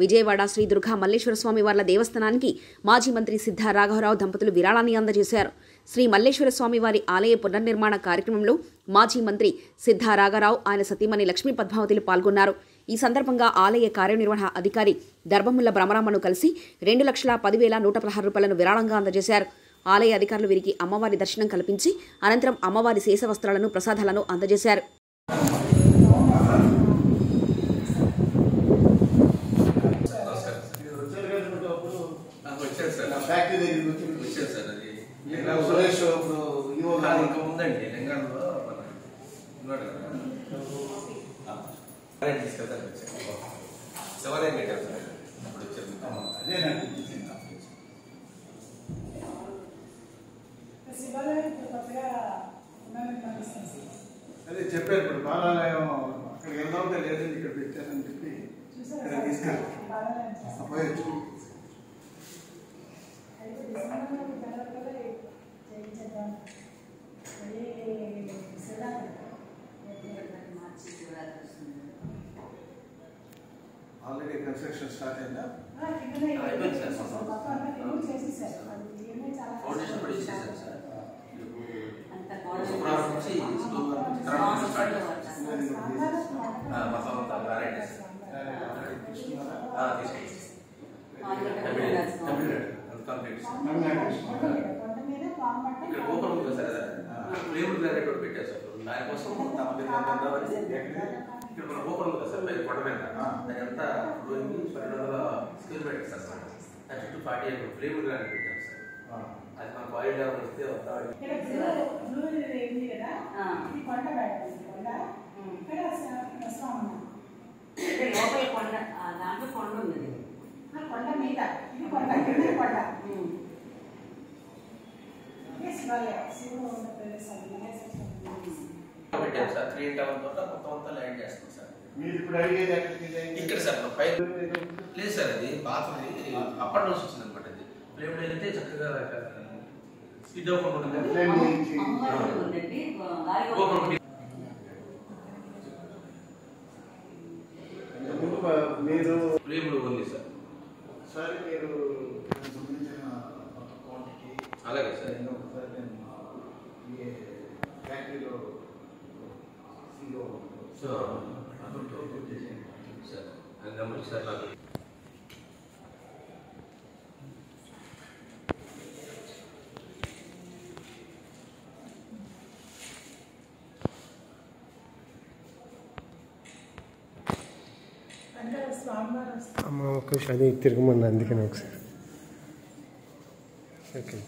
విజయవాడ శ్రీ దుర్గా మల్లేశ్వర స్వామి వార్ల దేవస్థానానికి మాజీ మంత్రి సిద్ధా రాఘవరావు దంపతులు విరాళాన్ని అందజేశారు. శ్రీ మల్లేశ్వర స్వామి వారి ఆలయ పునర్నిర్మాణ కార్యక్రమంలో మాజీ మంత్రి సిద్ధా రాఘవరావు ఆయన సతీమణి లక్ష్మీ పద్మావతిలు పాల్గొన్నారు. ఈ సందర్భంగా ఆలయ కార్యనిర్వహణ అధికారి దర్భముల్ల భ్రమరామను కలిసి రెండు లక్షల పదివేల నూట పదహారు రూపాయలను విరాళంగా అందజేశారు. ఆలయ అధికారులు వీరికి అమ్మవారి దర్శనం కల్పించి అనంతరం అమ్మవారి శేష వస్త్రాలను ప్రసాదాలను అందజేశారు వచ్చారు సార్ ఫ్యాక్టరీ దగ్గరికి వచ్చి వచ్చారు సార్ అది సురేష్ ఇప్పుడు ఈవో కాదు, ఇంకా ఉందండి తెలంగాణలో మన ఉన్నాడు కదా. తీసుకెళ్తాను శివాలయం కట్టారు సార్? అప్పుడు వచ్చారు. అదే నాకు. అదే చెప్పారు ఇప్పుడు బాలాలయం అక్కడికి వెళ్దామంటే లేదండి ఇక్కడ పెట్టారని చెప్పి ఇక్కడ సార్? తీసుకెళ్ళి. బాలాలయం చేస్తాం. పోయొచ్చు అయితే డిసెంబర్లో అది ఏమీ చాలా ఫౌండేషన్ కూడా ఇచ్చేసారు సార్. శుక్రవారం నుంచి శుక్రవారం నుంచి స్టార్ట్ చేస్తాం ఆ, మొత్తం అంతా ఇక్కడ ఓపెన్ ఉంది కదా సార్ ఫ్లేవర్ గ్రానైట్ ఒకటి పెట్టారు సార్. దానికోసం తమ పొందామని ఇక్కడ మన ఓపెన్ ఉంది సార్ కొండ మీద. దాని అంతా ఉంది కదా ఆ. ఈ కొండ పెట్టాలి కొండ. ఇక్కడ వస్తా ఉన్నాం అంటే లోపల కొండ దాంట్లో కొండ ఉంది ఆ కొండ మీద ఇది కొండ కింద కొండ. పెట్టాం సార్. త్రీ టవర్ తోట మొత్తం అంతా ల్యాండ్ చేస్తాం సార్. మీరు ఇప్పుడు అడిగేది ఎక్కడికి ఇక్కడ సార్ లేదు సార్ అది బాత్రూమ్ అప్ అండ్ డౌన్స్ వచ్చింది అనమాట అది. ఫ్లేమ్ అయితే చక్కగా స్పీడ్ ఓపెన్ ఉంటుంది ఓపెన్ మీరు ఉంది సార్. ఒకసారి మీరు సంబంధించిన అమ్మ ఒక నిమిషం అది తిరగమన్నా అందుకని ఒకసారి ఓకే